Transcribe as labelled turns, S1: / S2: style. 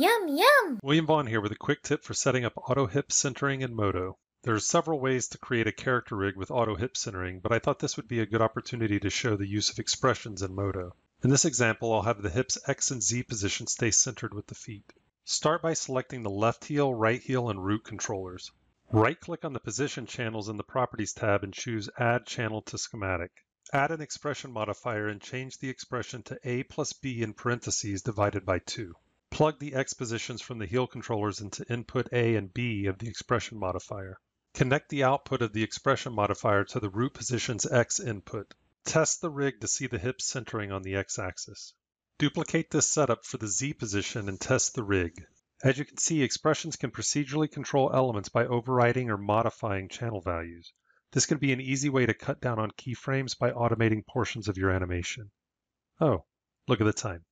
S1: Yum, yum!
S2: William Vaughan here with a quick tip for setting up auto hip centering in Modo. There are several ways to create a character rig with auto hip centering, but I thought this would be a good opportunity to show the use of expressions in Modo. In this example, I'll have the hips X and Z position stay centered with the feet. Start by selecting the left heel, right heel, and root controllers. Right-click on the position channels in the Properties tab and choose Add Channel to Schematic. Add an expression modifier and change the expression to A plus B in parentheses divided by 2. Plug the X positions from the heel controllers into input A and B of the expression modifier. Connect the output of the expression modifier to the root position's X input. Test the rig to see the hips centering on the X-axis. Duplicate this setup for the Z position and test the rig. As you can see, expressions can procedurally control elements by overriding or modifying channel values. This can be an easy way to cut down on keyframes by automating portions of your animation. Oh, look at the time.